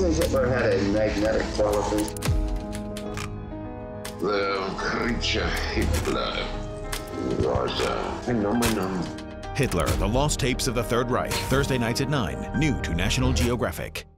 reason Hitler had a magnetic quality. The creature Hitler was uh, a phenomenon. Hitler, The Lost Tapes of the Third Reich, Thursday nights at 9, new to National Geographic.